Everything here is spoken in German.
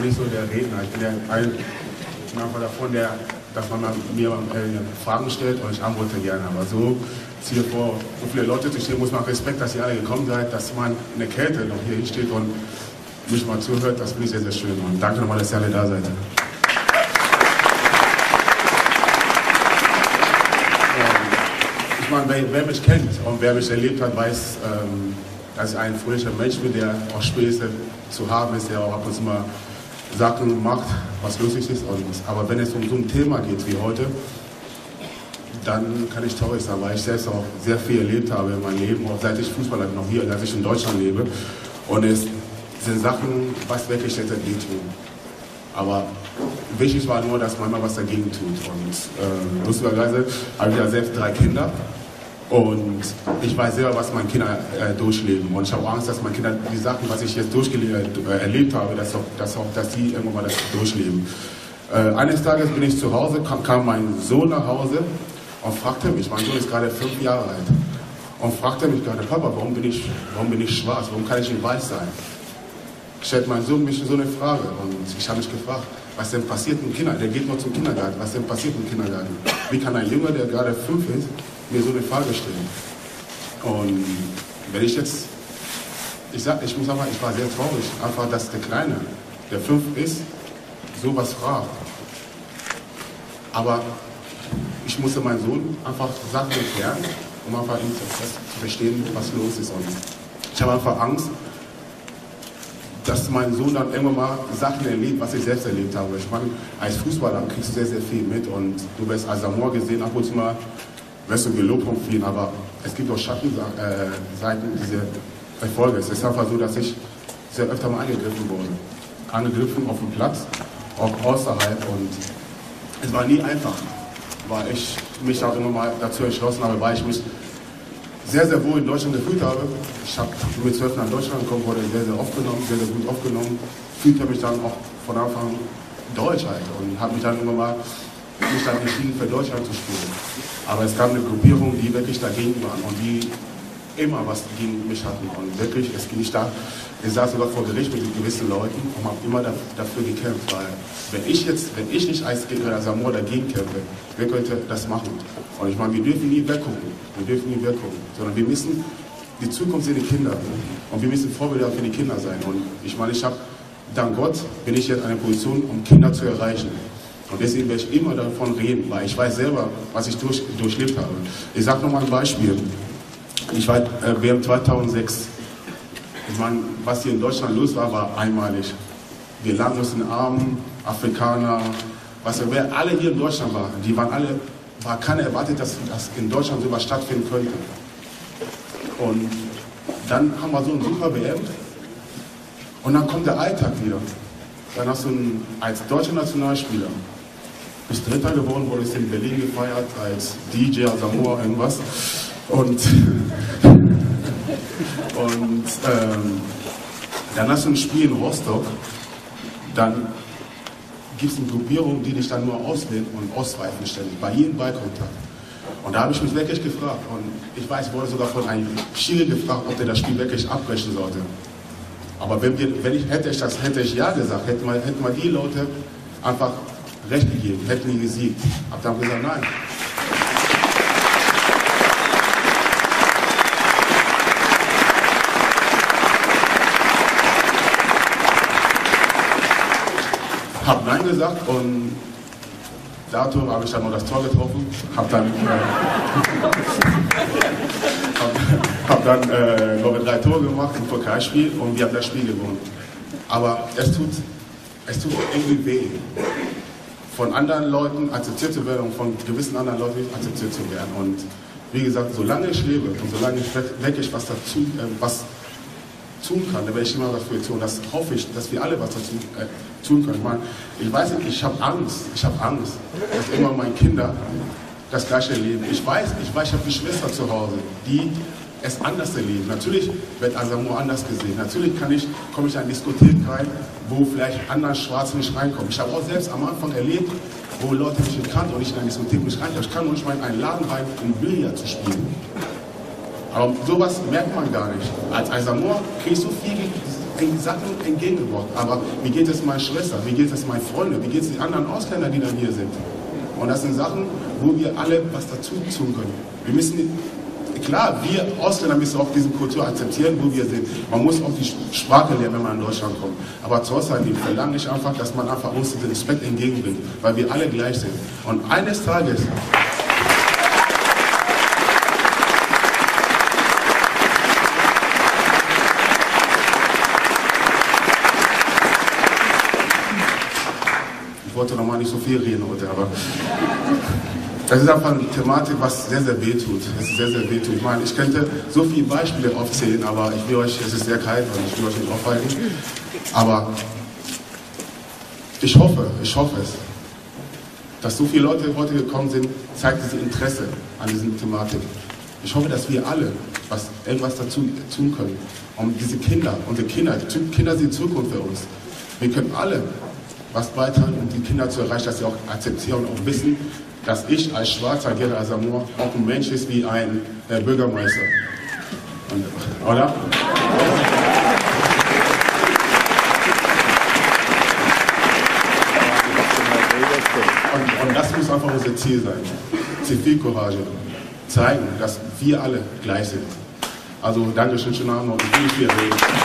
nicht so der Redner. Ich bin der ein, einfach davon, der, dass man mir äh, Fragen stellt und ich antworte gerne. Aber so hier vor so viele Leute zu stehen, muss man Respekt, dass ihr alle gekommen seid, dass man in der Kälte noch hier hinsteht und mich mal zuhört. Das finde ich sehr, sehr schön. Und danke nochmal, dass ihr alle da seid. Ich meine, wer, wer, mich kennt und wer mich erlebt hat, weiß, ähm, dass ich ein fröhlicher Mensch bin, der auch Späße zu haben ist, der auch ab und zu mal Sachen macht, was lustig ist. Aber wenn es um so ein Thema geht wie heute, dann kann ich traurig sein, weil ich selbst auch sehr viel erlebt habe in meinem Leben, auch seit ich Fußball noch hier, seit ich in Deutschland lebe. Und es sind Sachen, was wirklich jetzt dagegen tun. Aber wichtig war nur, dass man mal was dagegen tut. Und äh, lustigerweise habe ich ja selbst drei Kinder und ich weiß selber, was meine Kinder äh, durchleben. Und ich habe Angst, dass meine Kinder die Sachen, was ich jetzt äh, erlebt habe, dass, auch, dass, auch, dass die irgendwann mal das durchleben. Äh, eines Tages bin ich zu Hause, kam, kam, mein Sohn nach Hause und fragte mich, mein Sohn ist gerade fünf Jahre alt, und fragte mich gerade, Papa, warum bin ich, warum bin ich schwarz, warum kann ich nicht weiß sein? Stellt mein Sohn mich so eine Frage und ich habe mich gefragt, was denn passiert im Kindergarten? Der geht noch zum Kindergarten, was denn passiert im Kindergarten? Wie kann ein Junge, der gerade fünf ist, mir so eine Frage stellen. Und wenn ich jetzt, ich sag, ich muss aber, ich war sehr traurig, einfach, dass der Kleine, der fünf ist, sowas fragt. Aber ich musste meinen Sohn einfach Sachen erklären, um einfach ihn zu verstehen, was los ist. Und ich habe einfach Angst, dass mein Sohn dann irgendwann mal Sachen erlebt, was ich selbst erlebt habe. Ich meine, als Fußballer kriegst du sehr, sehr viel mit und du wirst als Amor gesehen, ab und zu mal wirst du gelobt von vielen, aber es gibt auch Schattenseiten äh, dieser Erfolge. Es ist einfach so, dass ich sehr öfter mal angegriffen wurde. Angegriffen auf dem Platz, auch außerhalb und es war nie einfach, weil ich mich auch immer mal dazu entschlossen habe, weil ich mich sehr, sehr wohl in Deutschland gefühlt habe. Ich habe mit zwölf nach Deutschland gekommen, wurde sehr, sehr aufgenommen, sehr, sehr gut aufgenommen, fühlte mich dann auch von Anfang Deutsch halt und habe mich dann immer mal mich dann entschieden, für Deutschland zu spielen. Aber es gab eine Gruppierung, die wirklich dagegen waren und die immer was gegen mich hatten. Und wirklich, es ging nicht da. Ich saß sogar vor Gericht mit gewissen Leuten und habe immer dafür gekämpft, weil wenn ich jetzt, wenn ich nicht als Samoa dagegen kämpfe, wer könnte das machen? Und ich meine, wir dürfen nie weggucken, wir dürfen nie weggucken, sondern wir müssen, die Zukunft sind die Kinder und wir müssen Vorbilder für die Kinder sein. Und ich meine, ich habe, dank Gott, bin ich jetzt in einer Position, um Kinder zu erreichen. Und deswegen werde ich immer davon reden, weil ich weiß selber, was ich durch, durchlebt habe. Ich sage nochmal ein Beispiel. Ich war äh, während 2006, ich meine, was hier in Deutschland los war, war einmalig. Wir lagen uns in Armen, Afrikaner, was wer alle hier in Deutschland waren, die waren alle, war keiner erwartet, dass, dass in Deutschland sowas stattfinden könnte. Und dann haben wir so einen super WM und dann kommt der Alltag wieder. Dann hast du einen, als deutscher Nationalspieler bist Dritter geworden, wurde in Berlin gefeiert als DJ, als Amor, irgendwas. Und, und ähm, dann hast du ein Spiel in Rostock, dann gibt es eine Gruppierung, die dich dann nur auswählen und ausweichen ständig, bei jedem Ballkontakt. Und da habe ich mich wirklich gefragt. Und ich weiß, ich wurde sogar von einem Schiri gefragt, ob der das Spiel wirklich abbrechen sollte. Aber wenn, wir, wenn ich, hätte ich das, hätte ich ja gesagt, hätten wir, hätten wir die Leute einfach Recht gegeben, hätten die gesiegt. Hab dann gesagt, nein. Hab Nein gesagt und dazu habe ich dann noch das Tor getroffen, hab dann, äh, hab, hab, dann äh, noch drei Tore gemacht im Pokalspiel und wir haben das Spiel gewonnen. Aber es tut, es tut irgendwie weh von anderen Leuten akzeptiert zu werden und von gewissen anderen Leuten nicht akzeptiert zu werden. Und wie gesagt, solange ich lebe und solange ich wirklich was dazu, äh, was tun kann, dann werde ich immer dafür tun. Das hoffe ich, dass wir alle was dazu äh, tun können. Ich, meine, ich weiß nicht, ich habe Angst, ich habe Angst, dass immer meine Kinder das gleiche leben. Ich weiß, ich weiß, ich habe Geschwister zu Hause, die es anders erleben. Natürlich wird Asamo anders gesehen. Natürlich kann ich, komme ich in eine Diskothek rein, wo vielleicht andere Schwarze nicht reinkommen. Ich habe auch selbst am Anfang erlebt, wo Leute mich nicht kannten und ich in eine Diskothek nicht reinkomme. Ich kann nur nicht mal in einen Laden rein, um Billard zu spielen. Aber sowas merkt man gar nicht. Als Asamoah kriegst du viel, Sachen entgegengebracht. Aber wie geht es meiner Schwester? Wie geht es meinen Freunden? Wie geht es den anderen Ausländern, die dann hier sind? Und das sind Sachen, wo wir alle was dazu tun können. Wir müssen, klar, wir Ausländer müssen auch diese Kultur akzeptieren, wo wir sind. Man muss auch die Sprache lernen, wenn man in Deutschland kommt. Aber trotzdem verlange ich einfach, dass man einfach uns den Respekt entgegenbringt, weil wir alle gleich sind. Und eines Tages wollte nochmal nicht so viel reden heute, aber das ist einfach eine Thematik, was sehr, sehr weh tut. Es ist sehr, sehr weh tut. Ich meine, ich könnte so viele Beispiele aufzählen, aber ich will euch, es ist sehr kalt und ich will euch nicht aufhalten. Aber ich hoffe, ich hoffe es, dass so viele Leute heute gekommen sind, zeigt dieses Interesse an dieser Thematik. Ich hoffe, dass wir alle was, irgendwas dazu tun können, um diese Kinder, unsere Kinder, die Kinder sind Zukunft für uns. Wir können alle was beitragen, um die Kinder zu erreichen, dass sie auch akzeptieren und auch wissen, dass ich als schwarzer Gerard Asamoah auch ein Mensch ist wie ein äh, Bürgermeister. Und, oder? Und, und, das muss einfach unser Ziel sein. Zivilcourage. Zeigen, dass wir alle gleich sind. Also, danke schön, schönen Abend und viel, viel Reden.